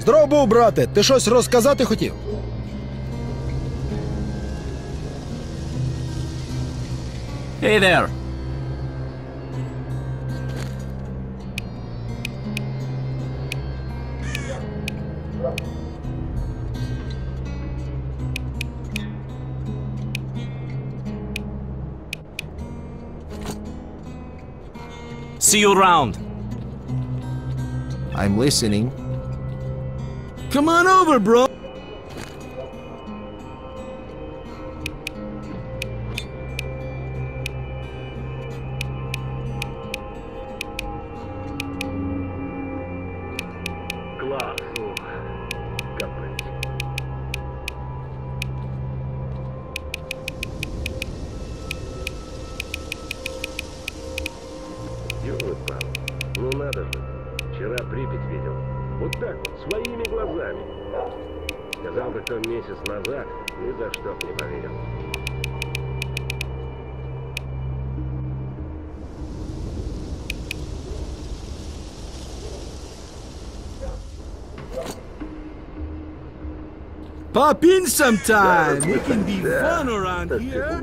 Здорово був, брате! Ти щось розказати хотів? Hey there! See you around. I'm listening. Come on over, bro. Сказал бы кто месяц назад, ни за что б не поверил. Pop in sometime. It can be fun around here.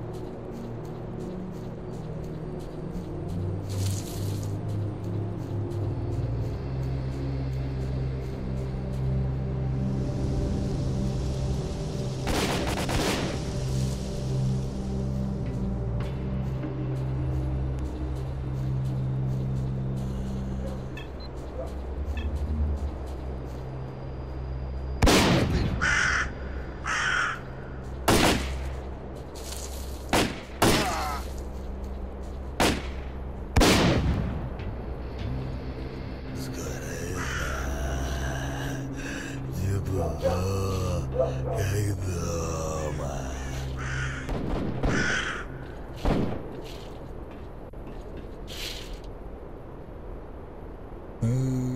Ooh.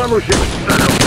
Vamos, gente!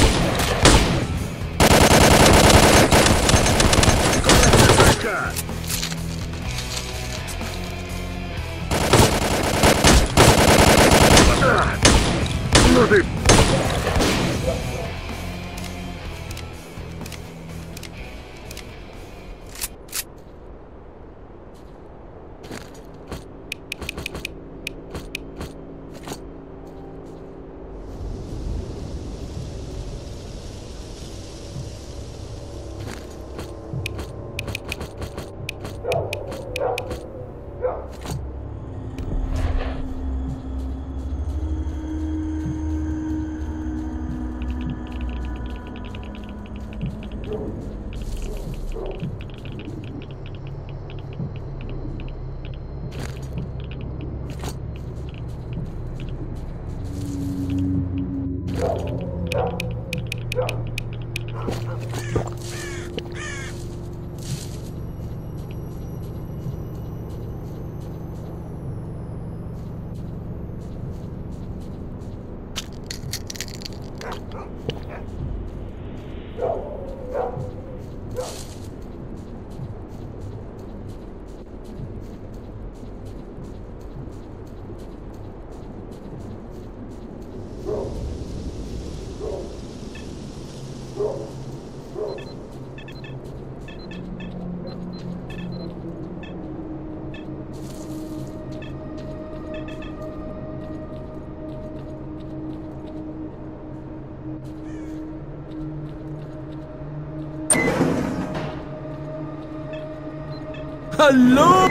Hello?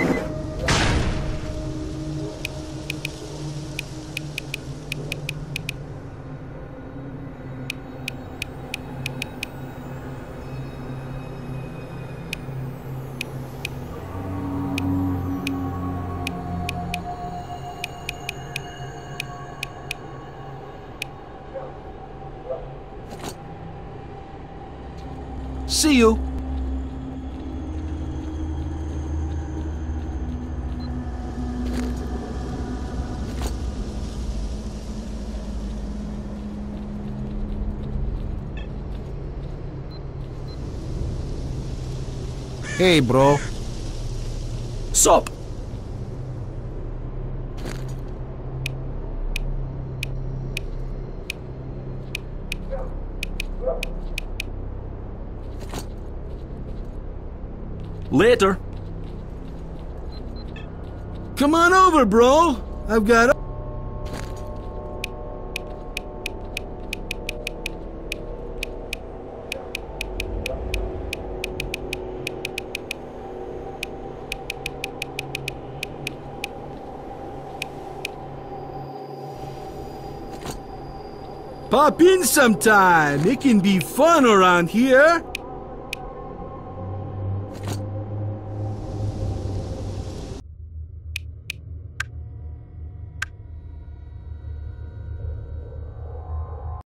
See you. Hey, bro. Sup? Later. Come on over, bro. I've got. Pop in sometime. It can be fun around here.